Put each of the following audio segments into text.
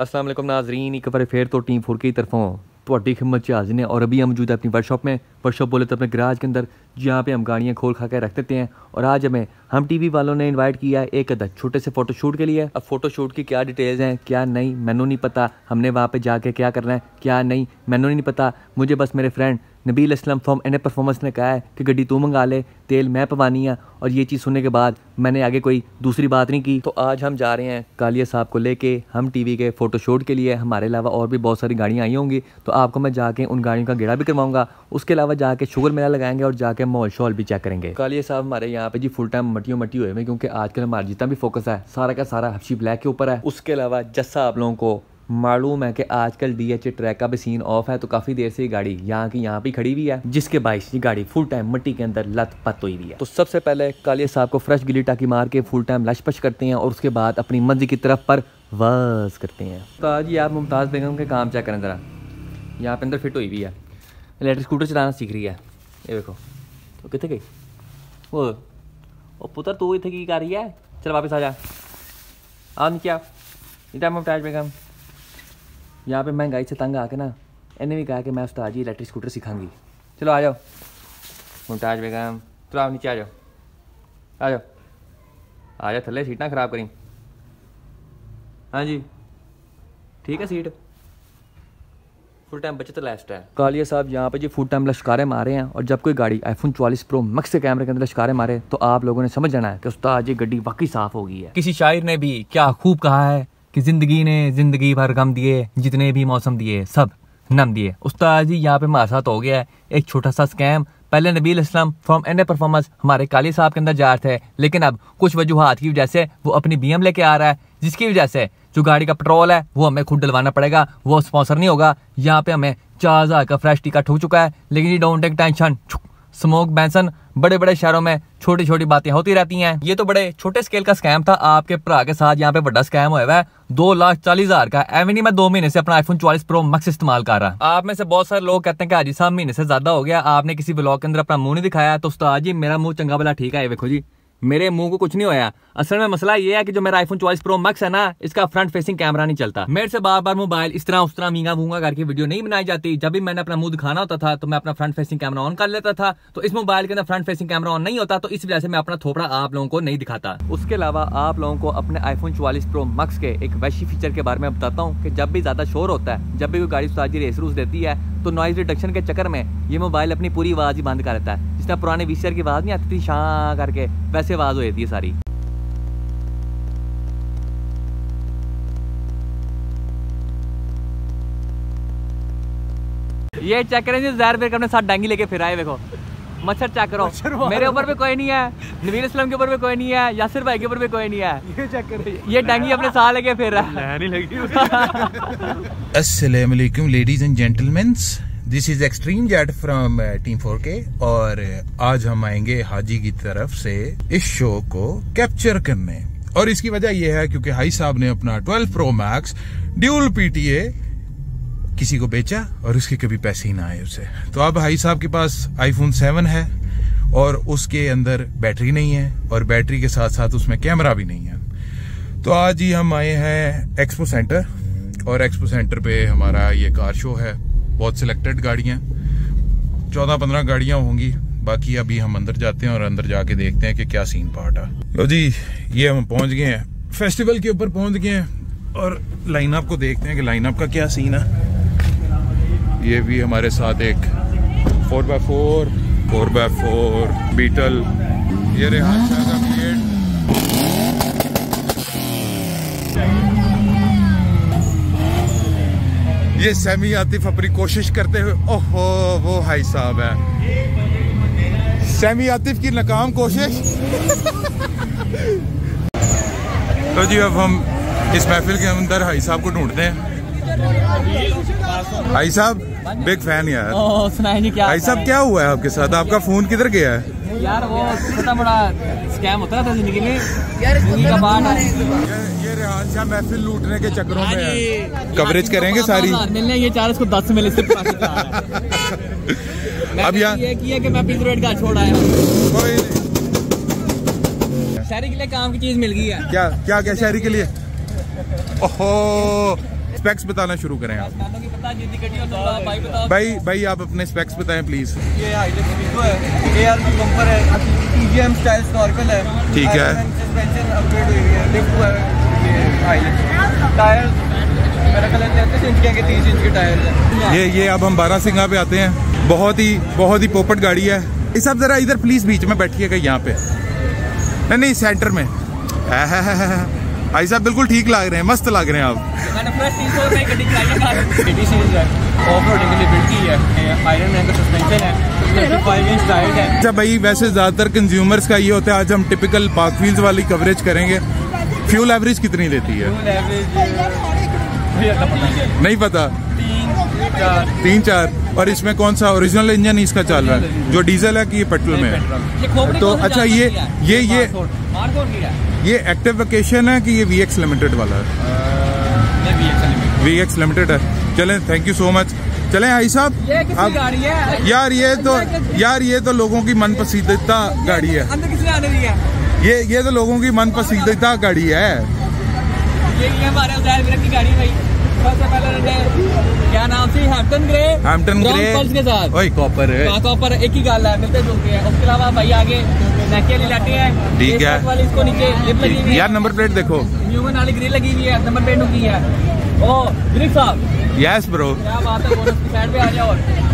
असलम नाजरीन, एक बार फिर तो टीम फोर की तरफों थोड़ी खिम्मत से हाजिर और अभी हम मौजूद है अपनी वर्कशॉप में। वर्कशॉप बोले तो अपने गराज के अंदर जहाँ पे हम गाड़ियाँ खोल खा के रख देते हैं। और आज हमें, हम टीवी वालों ने इनवाइट किया है एक अदर छोटे से फ़ोटो शूट के लिए। अब फ़ोटो शूट की क्या डिटेल्स हैं, क्या नहीं, मैनू नहीं पता। हमने वहाँ पर जाके क्या करना है, क्या नहीं, मैनू नहीं पता। मुझे बस मेरे friend Nabeel Aslam from N A performance ने कहा है कि गड्डी तू मंगा ले, तेल मैं पवानी है और ये चीज़ सुनने के बाद मैंने आगे कोई दूसरी बात नहीं की। तो आज हम जा रहे हैं कालिया साहब को लेके हम टीवी के फ़ोटोशूट के लिए। हमारे अलावा और भी बहुत सारी गाड़ियाँ आई होंगी। तो आपको मैं जाके उन गाड़ियों का गेड़ा भी करवाऊँगा। उसके अलावा जाके शुगर मेला लगाएँगे और जाके मॉल शॉल भी चेक करेंगे। कालिया साहब हमारे यहाँ पे जी फुल टाइम मटियों मटी हुए हैं क्योंकि आजकल हमारा जितना भी फोकस है, सारा का सारा हफ्शी ब्लैक के ऊपर है। उसके अलावा जैसा आप लोगों को मालूम है कि आजकल डी एच ट्रैक का भी सीन ऑफ़ है तो काफ़ी देर से ये गाड़ी यहाँ की यहाँ पे खड़ी हुई है, जिसके बाइस ये गाड़ी फुल टाइम मिट्टी के अंदर लत पत हुई हुई है। तो सबसे पहले कालिया साहब को फ्रेश गिली टाकी मार के फुल टाइम लश पश करते हैं और उसके बाद अपनी मंजिल की तरफ़ पर वास करते हैं। तो आज ये आप मुमताज़ बेगम के काम चेक करें ज़रा। यहाँ पे अंदर फिट हुई हुई है। इलेक्ट्रिक स्कूटर चलाना सीख रही है। ये देखो। तो कितने गई वो ओ पुत्र तू इतने की कर रही है? चल वापस आ जा। आ आ इधर मुमताज़ बेगम। यहाँ पे महँगाई से तंग आके ना इन्हें भी कहा कि मैं उस्ताद जी इलेक्ट्रिक स्कूटर सिखाऊँगी। चलो आ जाओ। मुमताज़ बेगम चलो आप नीचे आ जाओ। आ जाओ। आ जाओ थले सीट ना खराब करी। हाँ जी। ठीक है सीट। फुल टाइम बचत लास्ट है। कालिया साहब यहाँ पे जी फुल टाइम लश्कारे मारे हैं और जब कोई गाड़ी आईफोन चौलीस प्रो मैक्स के कैमरे के अंदर लश्कारे मारे तो आप लोगों ने समझ जाना है कि उस्ताद जी गड्डी वाकई साफ़ हो गई है। किसी शायर ने भी क्या खूब कहा है? कि ज़िंदगी ने ज़िंदगी भर गम दिए, जितने भी मौसम दिए, सब नम दिए। उस्ताद जी, यहाँ पे हमारे साथ हो गया है। एक छोटा सा स्कैम पहले Nabeel Islam from N performance हमारे काली साहब के अंदर जा रहे थे, लेकिन अब कुछ वजूहत की वजह से वो अपनी बीएम लेके आ रहा है, जिसकी वजह से जो गाड़ी का पेट्रोल है, वो हमें खुद डलवाना पड़ेगा, वो स्पॉन्सर नहीं होगा। यहाँ पे हमें चार हज़ार का फ्रेश टिकट हो चुका है, लेकिन ये डोंट टेक टेंशन स्मोक बैंसन बड़े बड़े शहरों में छोटी छोटी बातें होती रहती हैं। ये तो बड़े छोटे स्केल का स्कैम था। आपके भरा के साथ यहाँ पे बड़ा स्कैम हुआ है। दो लाख चालीस हज़ार का। एवं मैं दो महीने से अपना आईफोन चौलीस प्रो मैक्स इस्तेमाल कर रहा आप में से बहुत सारे लोग कहते हैं कि हाजी साहब महीने से ज़्यादा हो गया। आपने किसी ब्लॉग के अंदर अपना मुँह नहीं दिखाया। तो उस्ताद जी, मेरा मुँह चंगा भला ठीक है। देखो जी। मेरे मुँह को कुछ नहीं होया। असल में मसला ये है कि जो मेरा आईफोन चौबीस प्रो मैक्स है ना, इसका फ्रंट फेसिंग कैमरा नहीं चलता। मेरे से बार बार मोबाइल इस तरह, उस तरह मींगा भूँगा करके वीडियो नहीं बनाई जाती। जब भी मैंने अपना मुँह दिखाना होता था तो मैं अपना फ्रंट फेसिंग कैमरा ऑन कर लेता था। तो इस मोबाइल के अंदर फ्रंट फेसिंग कैमरा ऑन नहीं होता तो इस वजह से मैं अपना थोपड़ा आप लोगों को नहीं दिखाता। उसके अलावा आप लोगों को अपने आईफोन चौवालीस प्रो मैक्स के एक वैशी फीचर के बारे में बताता हूँ कि जब भी ज़्यादा शोर होता है, जब भी कोई गाड़ी उस्ताद रेस रूस देती है तो नॉइज़ रिडक्शन के चक्कर में ये मोबाइल अपनी पूरी आवाज़ ही बंद कर देता है। जिस तरह पुराने वीसीआर की आवाज़ नहीं आती थी शां करके। वैसे आवाज़ हो जाती है सारी। ये चेक करें जी जहर फिर अपने साथ डांगी लेके फिर आए देखो। मच्छर चेक करो। मेरे ऊपर भी कोई नहीं है। नवीर इस्लाम के ऊपर भी कोई नहीं है। यासिर भाई के ऊपर भी कोई नहीं है। ये चेक करो। ये डांगी अपने साथ लेके फिर रहा है नहीं लगी अस्सलाम वालेकुम ladies and gentleman this is extreme jet from team four K और आज हम आएँगे हाजी की तरफ़ से इस शो को कैप्चर करने। और इसकी वजह यह है क्योंकि हाई साहब ने अपना 12 प्रो मैक्स ड्यूल पीटीए किसी को बेचा और उसके कभी पैसे ही ना आए उसे। तो अब हाई साहब के पास आईफोन सेवन है और उसके अंदर बैटरी नहीं है और बैटरी के साथ साथ उसमें कैमरा भी नहीं है। तो आज ही हम आए हैं एक्सपो सेंटर और एक्सपो सेंटर पे हमारा ये कार शो है। बहुत सिलेक्टेड गाड़ियाँ। चौदह पंद्रह गाड़ियाँ होंगी। बाकी अभी हम अंदर जाते हैं और अंदर जाके देखते हैं कि क्या सीन पार्ट है। लो जी, ये हम पहुँच गए हैं। फेस्टिवल के ऊपर पहुँच गए हैं और लाइनअप को देखते हैं कि लाइनअप का क्या सीन है। ये भी हमारे साथ एक four by four four by four beetle ये रेहान का ये सेमी आतिफ अपनी कोशिश करते हुए ओहो वो हाई साहब है। सेमी आतिफ की नाकाम कोशिश? तो जी अब हम इस महफिल के अंदर हाई साहब को ढूंढते हैं। हाई साहब बिग फ़ैन यार। सुनाए नहीं क्या भाई साहब क्या हुआ है आपके साथ? आपका फ़ोन किधर गया है? यार वो छोटा बड़ा स्कैम होता है ज़िंदगी में। ज़िंदगी का पार्ट है। ये, ये रेहान शाह महफिल लूटने के चक्करों में कवरेज करेंगे सारी? मिलने ये चार इसको दस मिले सिर्फ़ अब यहाँ ये किया कि मैं पिजरेट का छोड़ आया कोई शहरी के लिए काम की चीज़ मिल गई है। क्या क्या क्या शहरी के लिए? ओहो स्पेक्स बताना शुरू करें आप। भाई भाई आप अपने स्पेक्स बताएँ प्लीज़ ये है। बम्पर है। टीजीएम स्टाइल है। ठीक है। सस्पेंशन अपग्रेड हुई है। लिफ्ट हुआ है। ये टायर मेरा ख्याल है 33 इंच के 30 इंच के टायर है। ये ये अब हम बारह सिंगा पे आते हैं। बहुत ही बहुत ही पोपट गाड़ी है। इस आप जरा इधर प्लीज़ बीच में बैठिएगा यहाँ पे। नहीं नहीं सेंटर में। भाई साहब बिल्कुल ठीक लग रहे हैं मस्त लग रहे हैं आप। मैंने फ्रेश 300 रुपए की गड्डी चलाई है कार एटी सीरीज़ है ऑफ़ रोडिंग के लिए बिल्ड की है। आयरन मैन का सस्पेंशन है 25 इंच टायर है। अच्छा भाई वैसे ज़्यादातर कंज्यूमर्स का ये होता है आज हम टिपिकल पार्क व्हील्स वाली कवरेज करेंगे। फ्यूल एवरेज कितनी देती है? नहीं पता। तीन चार। और इसमें कौन सा ओरिजिनल इंजन इसका चल रहा है? जो डीजल है कि ये पेट्रोल में है? तो अच्छा ये ये ये ये एक्टिव वेकेशन है कि ये वी एक्स लिमिटेड वाला है? वी एक्स लिमिटेड है। चलें थैंक यू सो मच चलें आई साहब अब यार ये तो यार ये तो लोगों की मन पसंदीदा गाड़ी है। ये ये तो लोगों की मन पसंदीदा गाड़ी है। ये हमारे की गाड़ी भाई। सबसे पहले हैम्पटन ग्रे हैम्पटन ग्रे के साथ। ओए कॉपर है। वहाँ का एक ही गाल है मिलते जुलते हैं उसके अलावा भाई आगे नैके ले लाटे हैं। ठीक है। वाली इसको नीचे लिप लगी हुई यार नंबर प्लेट देखो। ह्यूमन वाली ग्रिल लगी हुई है नंबर प्लेट की है। यस ब्रो क्या बात है बोनस की साइड पे आ हैं।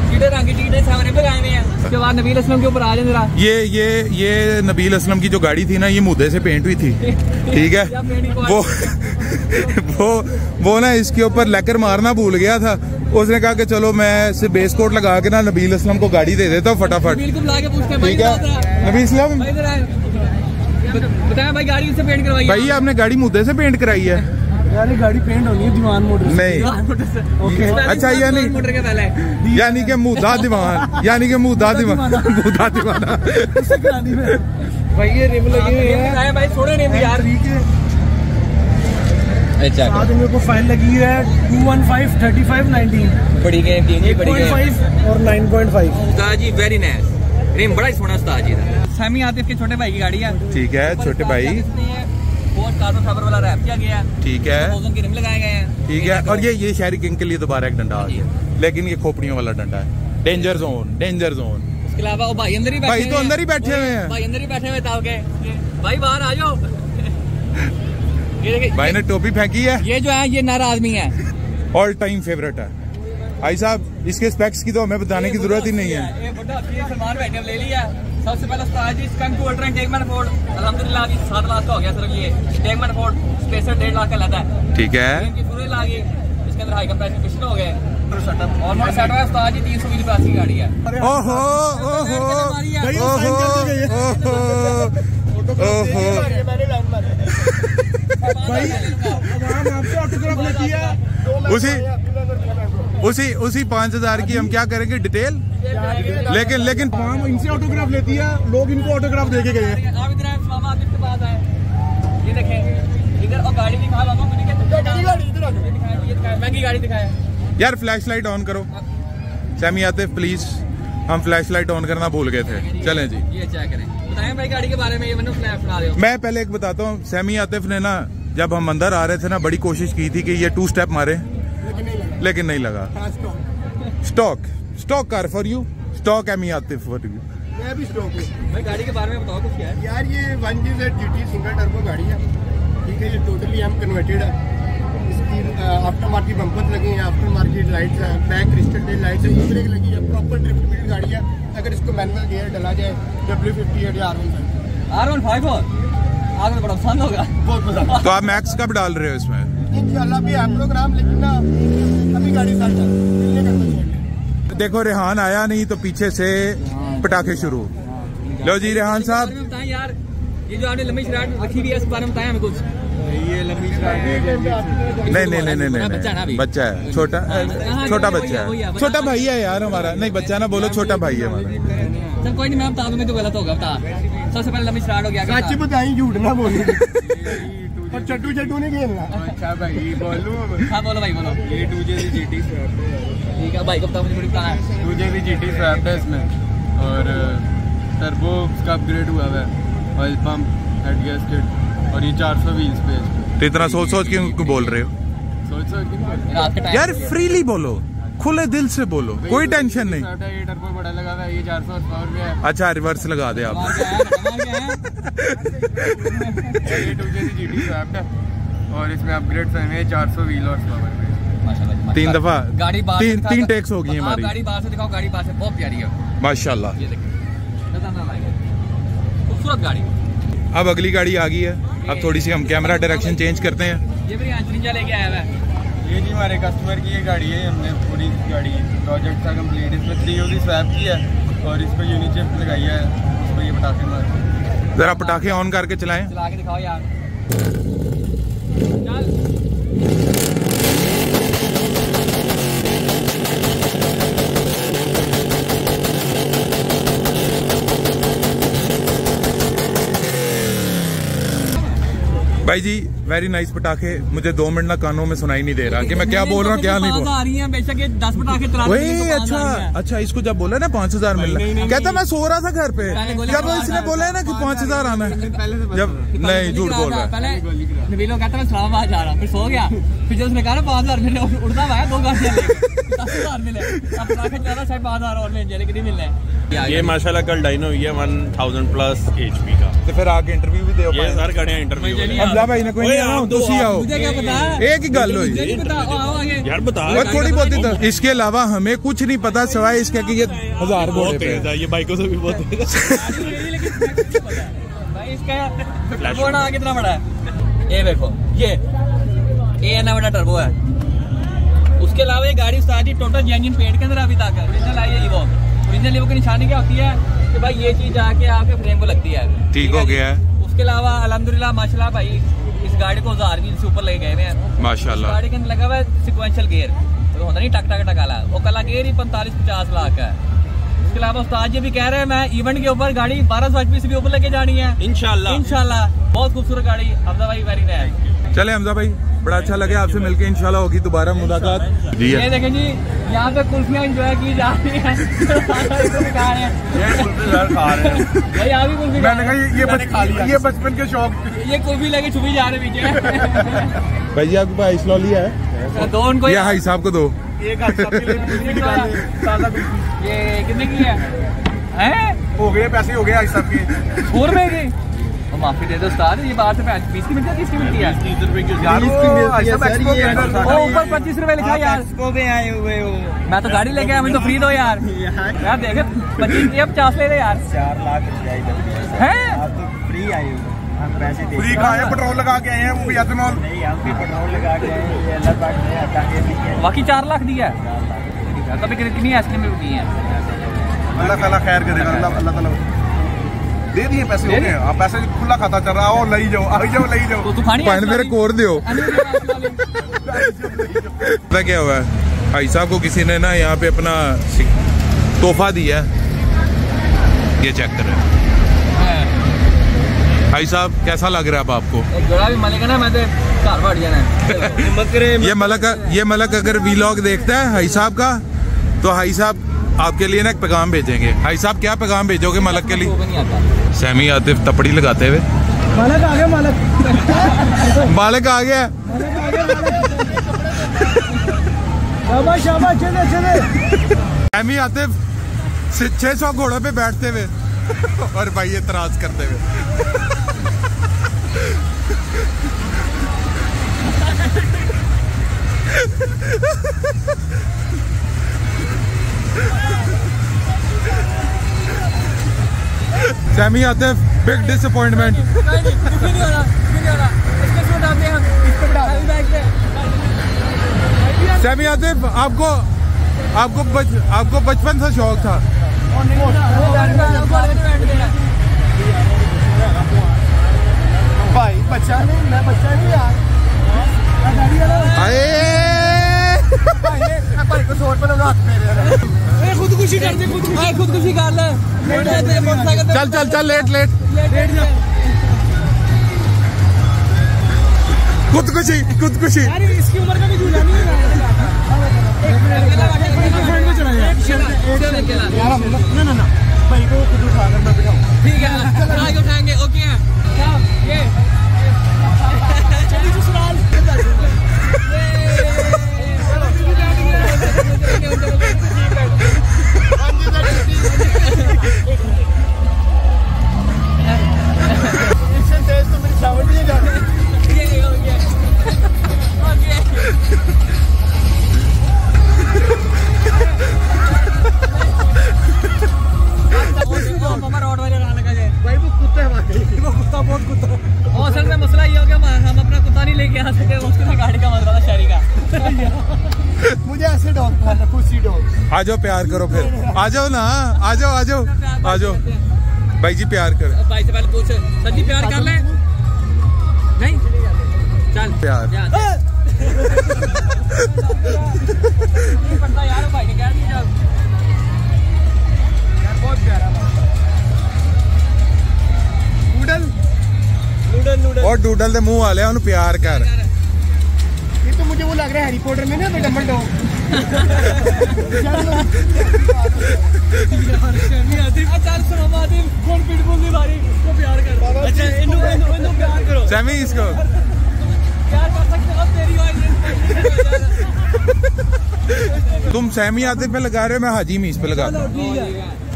नबील असलम के ऊपर जाए ये ये ये नबील असलम की जो गाड़ी थी ना ये मुद्दे से पेंट हुई थी। ठीक है? वो वो वो ना इसके ऊपर लेकर मारना भूल गया था। उसने कहा कि चलो मैं सिर्फ़ बेस कोट लगा के ना नबील असलम को गाड़ी दे देता हूँ फटाफट। ठीक है? नबील असलम? भाई इधर आए बत- बताएँ भाई गाड़ी से पेंट करवाई भाई आपने गाड़ी मुद्दे से पेंट कराई है। यार गाड़ी पेंट होनी है दीवान मोटर नहीं। अच्छा, यानी- मोटर के पहले। यानी कि मुद्दा दीवान यानी कि मुद्दा दीवान मुद्दा दीवाना। भाई ये रिम लगी हुई है। भाई भी यार। ठीक है अच्छा। आज को फ़ाइल लगी है two one five thirty five nineteen बड़ी गेम थी जी बड़ी गेम और नाइन पॉइंट फाइव उस्ताद जी वेरी नाइस रेम बड़ा ही सोना उस्ताद जी का सैमी आतिफ के छोटे भाई की गाड़ी है। ठीक है छोटे भाई। बहुत कार्बन फाइबर वाला रैप किया गया है। ठीक है। ओजन रिम लगाए गए हैं। ठीक है और ये ये शहरी किंग के लिए दोबारा एक डंडा आ गया। लेकिन ये खोपड़ियों वाला डंडा है। डेंजर जोन डेंजर जोन इसके अलावा वो भाई अंदर ही बैठे भाई तो अंदर ही बैठे हुए हैं। भाई अंदर ही बैठे हुए ताव के। भाई बाहर आ जाओ। ये देखिए भाई ने टोपी फेंकी है। ये जो है ये नर आदमी है। ऑल टाइम फेवरेट है। भाई साहब इसके स्पेक्स की तो हमें बताने की ज़रूरत ही नहीं है। सबसे पहले उस्ताद जी स्कैम टू अल्ट्रा टेकमैन फोर्ड अल्हम्दुलिल्लाह अभी सात लाख का हो गया सिर्फ़ ये टेकमैन फोर्ड स्पेशल डेढ़ लाख का लेता है ठीक है इनकी पूरे ला गई इसके अंदर हाई कंप्रेशन हो गए और मोटर सेट है उस्ताद जी तीन सौ बीस रुपये की गाड़ी है ओहो ओहो ओहो ओहो उसी उसी उसी पाँच हज़ार की हम क्या करेंगे डिटेल? लेकिन लेकिन हम इनसे ऑटोग्राफ लेती है लोग इनको ऑटोग्राफ दे के गए हैं यार फ्लैश लाइट ऑन करो। सैमी आते प्लीज़ हम फ्लैश लाइट ऑन करना भूल गए थे। चलें जी। ये चेक करें। बताएँ भाई गाड़ी के बारे में ये मैंने सुना रहे हो। मैं पहले एक बताता हूँ सैमी आतिफ ने ना जब हम अंदर आ रहे थे ना बड़ी कोशिश की थी कि ये टू स्टेप मारे। लेकिन नहीं लगा। Stock stock car for you stock Amy Atif for you मैं भी स्टॉक हूँ। भाई गाड़ी के बारे में बताओ कुछ क्या है। यार ये one G Z G T single turbo गाड़ी है। ठीक है ये टोटली एम कन्वर्टेड है। इसकी आफ्टर मार्केट बम्पर लगे हैं आफ्टर मार्केट लाइट्स हैं बैक क्रिस्टल टेल लाइट्स है ई ब्रेक लगी है। प्रॉपर ड्रिफ्ट बिल्ड गाड़ी है। अगर इसको मैनुअल गियर डला जाए डब्ल्यू फिफ्टी एट या R one five R one five और? आगे तो बड़ा पसंद होगा। बहुत पसंद। तो आप मैक्स कब डाल रहे हो इसमें? इंशाल्लाह भी है प्रोग्राम लेकिन ना अभी गाड़ी सेट मिलने का कोई शौक नहीं। देखो रेहान आया नहीं तो पीछे से पटाखे शुरू। लो जी रेहान साहब। यार ये जो आपने लंबी शराट रखी हुई है इसके बारे में बताएँ हमें कुछ। ये लंबी नहीं नहीं नहीं नहीं नहीं बच्चा नहीं अभी। बच्चा है। छोटा हाँ, छोटा बच्चा है, है, है छोटा भाई है यार हमारा। नहीं बच्चा ना बोलो छोटा भाई है हमारा। चल कोई नहीं मैं बता दूँगी तो गलत होगा बता। सबसे पहले लंबी शराट हो गया सच बताई झूठ ना बोली। और चट्टू चट्टू नहीं खेलना। अच्छा भाई बोलूँ हाँ बोलो भाई बोलो। ये टू जे जी टी ठीक है भाई को बता मुझे बड़ी बताना है। Two J G T swap है इसमें। और टर्बो का अपग्रेड हुआ हुआ है। ऑयल पंप हेड गैस्केट और ये 400 व्हील स्पेस तो इतना सोच सोच के क्यों बोल रहे हो? सोच सोच के नहीं बोल रात के टाइम यार फ्रीली बोलो। खुले दिल से बोलो। कोई टेंशन नहीं। Swift है, ये टर्बो बड़ा लगा है ये 400 हॉर्स पावर में है। अच्छा रिवर्स लगा दे आप। मार के आया मार के आया ये 2JZ GT Swift है। और इसमें अपग्रेड है 400 व्हील हॉर्स पावर में माशाल्लाह जी, तीन दफ़ा। गाड़ी तीन तीन टेक्स हो गई है हमारी। गाड़ी बाहर से दिखाओ गाड़ी बाहर से। बहुत प्यारी है। माशाल्लाह। ये देखिए नज़र ना लागे खूबसूरत गाड़ी। अब अगली गाड़ी आ गई है। अब थोड़ी सी हम कैमरा डायरेक्शन चेंज करते हैं। ये भी लेके आया हुआ है। ये जी हमारे कस्टमर की ये गाड़ी है हमने पूरी गाड़ी प्रोजेक्ट था कंप्लीट इसमें थ्री की स्वैप की है और इस पर यूनिट चिप लगाई है उस पर ये पटाखे मार जरा पटाखे ऑन करके चलाएँ। चला के दिखाओ यार चल भाई जी वेरी नाइस पटाखे मुझे दो मिनट ना कानों में सुनाई नहीं दे रहा कि मैं क्या बोल रहा हूँ क्या नहीं बोल आ रही हैं बेशक ये दस पटाखे चला रहे हैं, वही अच्छा। अच्छा इसको जब बोला ना पाँच हज़ार मिल रहा कहता मैं सो रहा था घर पे। जब इसने बोला है ना कि पाँच हज़ार आना है। जब नहीं झूठ बोल रहा नबीलो कहता मैं इस्लामाबाद जा रहा फिर सो गया। फिर जब उसने कहा ना पाँच हज़ार मिले उड़ता हुआ है दो मिले। ये माशाल्लाह कल डाइनो हुई है वन थाउज़ेंड प्लस एचपी का। तो फिर आके इंटरव्यू भी दे ये सर खड़े हैं। इंटरव्यू भाई ने कोई एक ही गल हुई यार बता और थोड़ी बहुत इसके अलावा हमें कुछ नहीं पता सिवाय इसके कि ये हज़ार बहुत तेज है ये बाइकों से भी बहुत तेज है इसका कितना बड़ा है ये देखो ये ये इतना बड़ा टर्बो है उसके अलावा ये गाड़ी जी टोटल जेन्युइन पेंट के अंदर अभी तक है ओरिजिनल आई है वो ओरिजिनल लीवो की निशानी क्या होती है कि भाई ये चीज़ आके आपके फ्रेम को लगती है ठीक हो गया है उसके अलावा अलहमदुलिल्लाह माशाल्लाह भाई इस गाड़ी को हज़ार व्हील से ऊपर ले गए हैं। माशाल्लाह। गाड़ी के अंदर लगा हुआ है सिक्वेंशियल गियर तो होता नहीं टक टक टकाला वो कला गियर ही पैंतालीस पचास लाख का है। इसके अलावा उस्ताद जी भी कह रहे हैं मैं इवेंट के ऊपर गाड़ी बारह सौ एचपी से भी ऊपर लेके जानी है। इनशाला इनशाला बहुत खूबसूरत गाड़ी हमजा भाई वेरी नाइस चले हमजा भाई। बड़ा अच्छा लगे आपसे मिलके इंशाल्लाह होगी दोबारा मुलाकात। जी ये देखें जी यहाँ पे कुल्फियाँ एंजॉय की जा रही हैं। खा रहे हैं भाई कुल्फी मैंने कहा ये बचपन के शौक ये कुल्फी लेके छुपी जा रहे पीछे। भाई जी आपके पास आइस लॉली है? दो उनको ये हाई साहब को दो। ये कितने की है? हो? गए पैसे हो गए आज सब के। सौ रुपए की तो माफ़ी दे दो उस्ताद ये बाहर से पैंतीस बीस की मिलती है तीस की मिलती है? के वो ऊपर पच्चीस रुपए लिखा यार। एक्सपो में आए हुए हो। मैं तो गाड़ी लेके आया मुझे तो फ्री दो यार। यार। देखे पच्चीस की अब पचास ले दे यार। चार लाख रुपया हैं आप तो फ्री आए हो। हम पैसे दे फ्री खाए पेट्रोल लगा के आए हैं वो भी एथेनॉल नहीं हम भी पेट्रोल लगा के आए हैं, ये अलग बात है हटाके भी है। बाकी चार लाख दिया है। कभी कितनी आइसक्रीम भी की है अल्लाह ताला खैर करेगा अल्लाह अल्लाह ताला दे दिए पैसे हो गए। आप पैसे खुला खाता चल रहा हो ले जाओ आ जाओ ले जाओ। तो खानी पानी मेरे कोर दियो। पता क्या हुआ है? भाई साहब को किसी ने ना यहाँ पे अपना तोहफा दिया है। ये चेक करें भाई साहब कैसा लग रहा है अब आपको? जोड़ा भी मलेगा ना मैं तो घर बढ़ जाना ये मलक ये मलक अगर वीलॉग देखता है हाई साहब का तो हाई साहब आपके लिए ना एक पैगाम भेजेंगे। भाई साहब क्या पैगाम भेजोगे मलक के लिए? सैमी आतिफ तपड़ी लगाते हुए। मालक आ गया मालक। मालक आ गया। शाबाश शाबाश चले चले। सैमी आतिफ छह सौ घोड़ों पे बैठते हुए और भाई ये तराज करते हुए। बिठा दें बैग पे सैमी आतिफ आपको आपको बच, आपको बचपन से शौक था। भाई बच्चा नहीं मैं बच्चा नहीं यार। आए भाई ने लगा मेरे। खुदकुशी कर दे खुदकुशी खुदकुशी कर ले। चल चल चल लेट लेट। लेट जा। खुदकुशी खुदकुशी। अरे इसकी उम्र का भी झूला नहीं है। यार हम ना ना ना। भाई को खुद उठा कर मैं बिठाऊं ठीक है उठाएँगे ओके। ये चली। ससुराल आ जाओ प्यार करो फिर। आ जाओ ना आ जाओ आ जाओ आ जाओ भाई जी प्यार करो। भाई से पहले पूछ सर जी प्यार कर ले? नहीं? चल। प्यार। और डूडल के मुँह वाले ओन प्यार कर। तो मुझे वो लग रहा है रिपोर्टर में ना तो डबल डॉ तुम सहमी आते पे लगा रहे हो मैं हाजी मीस पे लगा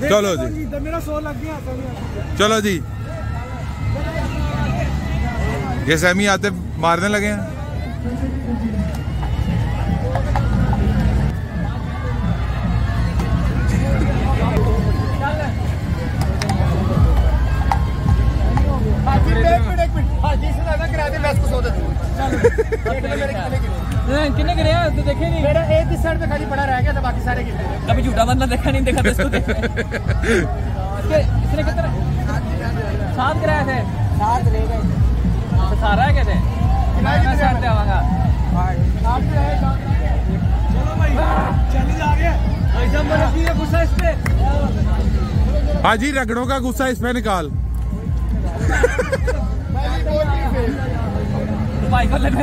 चलो जी। चलो जी। ये सहमी आते मारने लगे हैं। कभी झूठा बंदा देखा नहीं देखा इसके इसने कितने सात थे। साथ रह गए। तो सारा है कहते मैं साथ पे आवांगा आप भी रहे? चलो भाई चली जा रही है। ऐसा मन की गुस्सा इस पे। हाजी रगड़ों का गुस्सा इसमें निकाल। भाई को लगा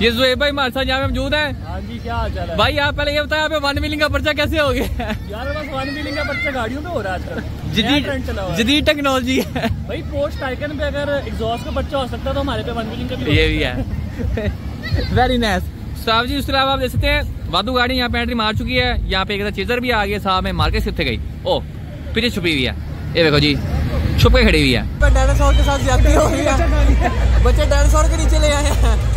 ये जुएब भाई हमारे साथ यहाँ पे मौजूद है। हाँ जी क्या हाल चाल है? भाई आप पहले ये बताया यहाँ पे वन मिलिंग का पर्चा कैसे हो गया? यार बस वन व्हीलिंग का बच्चा गाड़ियों में हो रहा है आजकल जदीद टेक्नोलॉजी है। भाई पोस्ट टाइकन पे अगर एग्जॉस्ट का बच्चा हो सकता है तो हमारे पे वन व्हीलिंग का भी ये भी है। वेरी नाइस साहब जी उसके अलावा आप देख सकते हैं वादू गाड़ी यहाँ पे एंट्री मार चुकी है। यहाँ पे एक चेजर भी आ है साहब में मार्केट कितने गई। ओ पीछे छुपी हुई है। ये देखो जी छुप के खड़ी हुई है। डायनासोर के साथ ज़्यादा हो। रही है बच्चे डायनासोर के नीचे ले आए हैं।